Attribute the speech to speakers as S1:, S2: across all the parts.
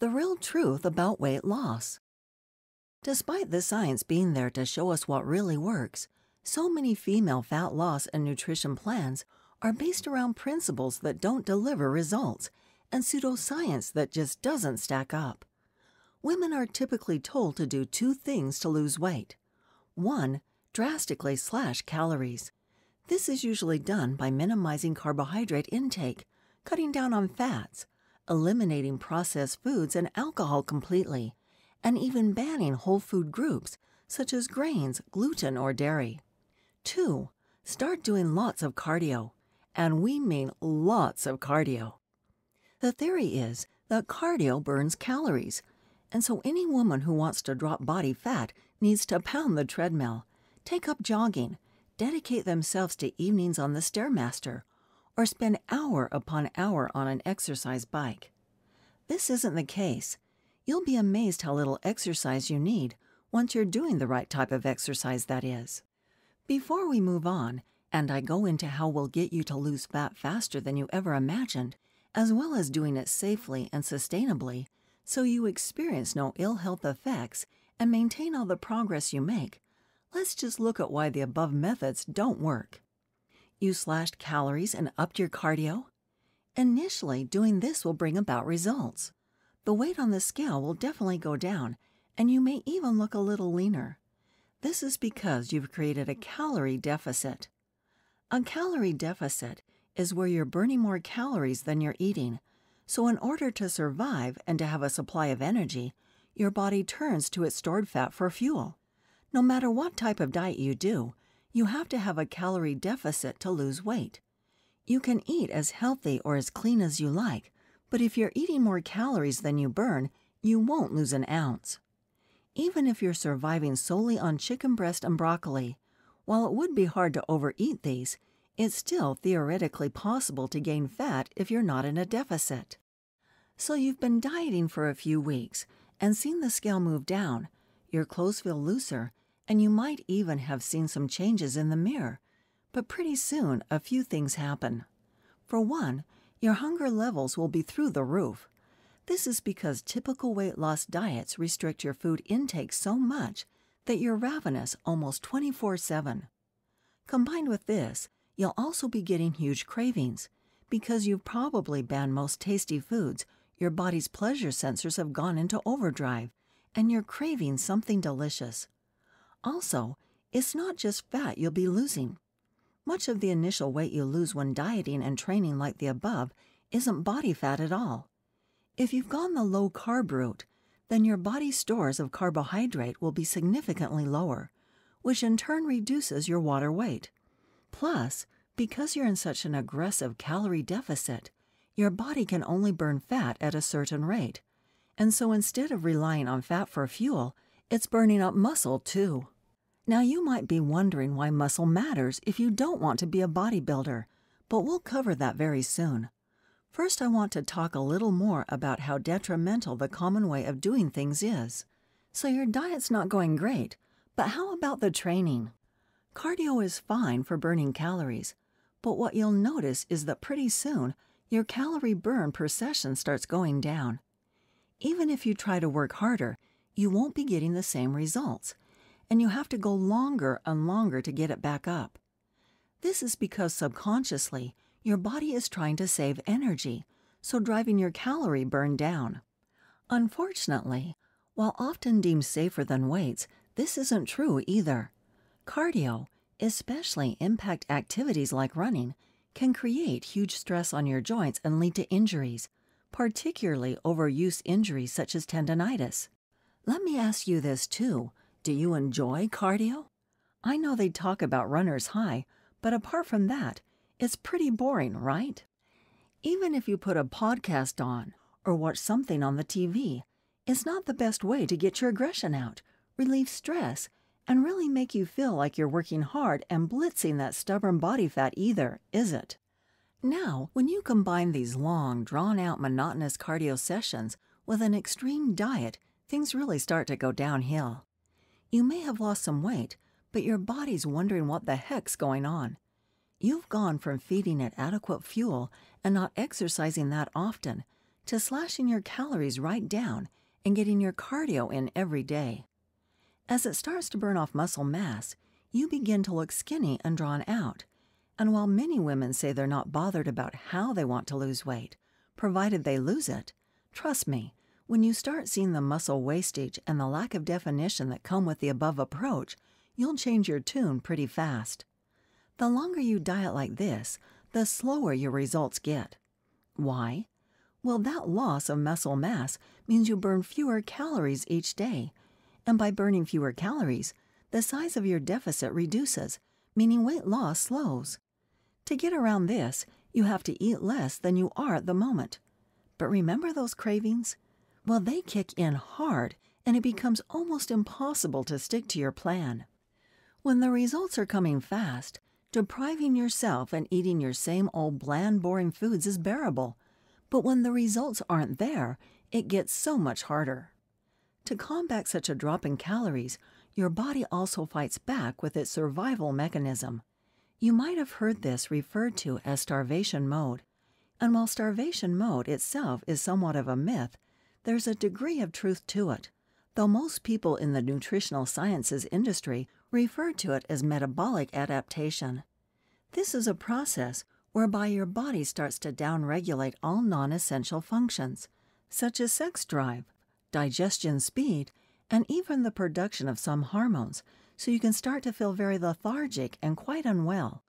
S1: The real truth about weight loss. Despite the science being there to show us what really works, so many female fat loss and nutrition plans are based around principles that don't deliver results and pseudoscience that just doesn't stack up. Women are typically told to do two things to lose weight. One, drastically slash calories. This is usually done by minimizing carbohydrate intake, cutting down on fats, eliminating processed foods and alcohol completely, and even banning whole food groups such as grains, gluten, or dairy. 2. Start doing lots of cardio, and we mean lots of cardio. The theory is that cardio burns calories, and so any woman who wants to drop body fat needs to pound the treadmill, take up jogging, dedicate themselves to evenings on the Stairmaster, or spend hour upon hour on an exercise bike. This isn't the case. You'll be amazed how little exercise you need once you're doing the right type of exercise, that is. Before we move on, and I go into how we'll get you to lose fat faster than you ever imagined, as well as doing it safely and sustainably, so you experience no ill health effects and maintain all the progress you make, let's just look at why the above methods don't work. You slashed calories and upped your cardio? Initially, doing this will bring about results. The weight on the scale will definitely go down, and you may even look a little leaner. This is because you've created a calorie deficit. A calorie deficit is where you're burning more calories than you're eating. So, in order to survive and to have a supply of energy, your body turns to its stored fat for fuel. No matter what type of diet you do, you have to have a calorie deficit to lose weight. You can eat as healthy or as clean as you like, but if you're eating more calories than you burn, you won't lose an ounce. Even if you're surviving solely on chicken breast and broccoli, while it would be hard to overeat these, it's still theoretically possible to gain fat if you're not in a deficit. So you've been dieting for a few weeks and seen the scale move down, your clothes feel looser, and you might even have seen some changes in the mirror. But pretty soon, a few things happen. For one, your hunger levels will be through the roof. This is because typical weight loss diets restrict your food intake so much that you're ravenous almost 24 7. Combined with this, You'll also be getting huge cravings. Because you've probably banned most tasty foods, your body's pleasure sensors have gone into overdrive, and you're craving something delicious. Also, it's not just fat you'll be losing. Much of the initial weight you lose when dieting and training like the above isn't body fat at all. If you've gone the low carb route, then your body's stores of carbohydrate will be significantly lower, which in turn reduces your water weight. Plus, because you're in such an aggressive calorie deficit, your body can only burn fat at a certain rate. And so instead of relying on fat for fuel, it's burning up muscle too. Now you might be wondering why muscle matters if you don't want to be a bodybuilder, but we'll cover that very soon. First, I want to talk a little more about how detrimental the common way of doing things is. So your diet's not going great, but how about the training? Cardio is fine for burning calories, but what you'll notice is that pretty soon your calorie burn per session starts going down. Even if you try to work harder, you won't be getting the same results, and you have to go longer and longer to get it back up. This is because subconsciously your body is trying to save energy, so driving your calorie burn down. Unfortunately, while often deemed safer than weights, this isn't true either. Cardio, especially impact activities like running, can create huge stress on your joints and lead to injuries, particularly overuse injuries such as tendonitis. Let me ask you this too do you enjoy cardio? I know they talk about runner's high, but apart from that, it's pretty boring, right? Even if you put a podcast on or watch something on the TV, it's not the best way to get your aggression out, relieve stress, and really make you feel like you're working hard and blitzing that stubborn body fat either, is it? Now, when you combine these long, drawn out, monotonous cardio sessions with an extreme diet, things really start to go downhill. You may have lost some weight, but your body's wondering what the heck's going on. You've gone from feeding it adequate fuel and not exercising that often to slashing your calories right down and getting your cardio in every day. As it starts to burn off muscle mass, you begin to look skinny and drawn out. And while many women say they're not bothered about how they want to lose weight, provided they lose it, trust me, when you start seeing the muscle wastage and the lack of definition that come with the above approach, you'll change your tune pretty fast. The longer you diet like this, the slower your results get. Why? Well, that loss of muscle mass means you burn fewer calories each day. And by burning fewer calories, the size of your deficit reduces, meaning weight loss slows. To get around this, you have to eat less than you are at the moment. But remember those cravings? Well, they kick in hard, and it becomes almost impossible to stick to your plan. When the results are coming fast, depriving yourself and eating your same old bland, boring foods is bearable. But when the results aren't there, it gets so much harder. To combat such a drop in calories, your body also fights back with its survival mechanism. You might have heard this referred to as starvation mode. And while starvation mode itself is somewhat of a myth, there's a degree of truth to it, though most people in the nutritional sciences industry refer to it as metabolic adaptation. This is a process whereby your body starts to downregulate all non essential functions, such as sex drive, digestion speed, and even the production of some hormones, so you can start to feel very lethargic and quite unwell.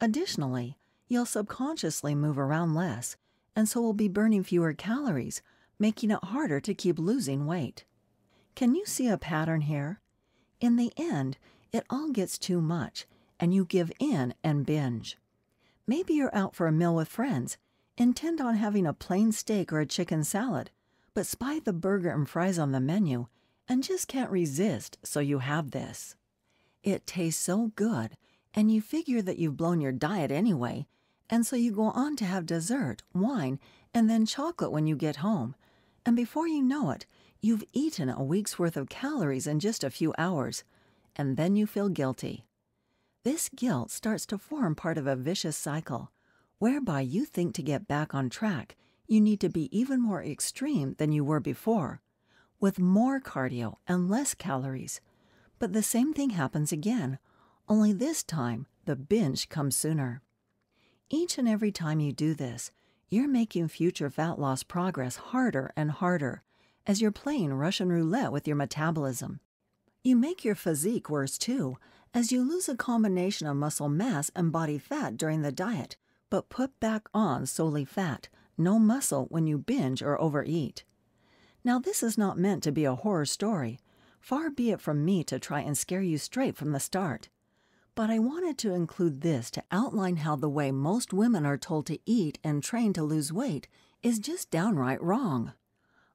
S1: Additionally, you'll subconsciously move around less, and so will be burning fewer calories, making it harder to keep losing weight. Can you see a pattern here? In the end, it all gets too much, and you give in and binge. Maybe you're out for a meal with friends, intend on having a plain steak or a chicken salad, but spy the burger and fries on the menu and just can't resist, so you have this. It tastes so good, and you figure that you've blown your diet anyway, and so you go on to have dessert, wine, and then chocolate when you get home. And before you know it, you've eaten a week's worth of calories in just a few hours, and then you feel guilty. This guilt starts to form part of a vicious cycle, whereby you think to get back on track, you need to be even more extreme than you were before, with more cardio and less calories. But the same thing happens again, only this time the binge comes sooner. Each and every time you do this, you're making future fat loss progress harder and harder as you're playing Russian roulette with your metabolism. You make your physique worse too as you lose a combination of muscle mass and body fat during the diet, but put back on solely fat, no muscle when you binge or overeat. Now, this is not meant to be a horror story. Far be it from me to try and scare you straight from the start. But I wanted to include this to outline how the way most women are told to eat and train to lose weight is just downright wrong.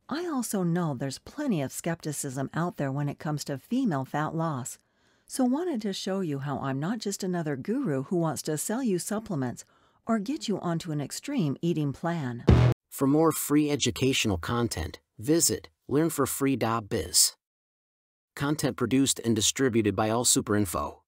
S1: I also know there's plenty of skepticism out there when it comes to female fat loss, so wanted to show you how I'm not just another guru who wants to sell you supplements or get you onto an extreme eating plan.
S2: For more free educational content, visit learnforfree.biz. Content produced and distributed by AllSuperInfo.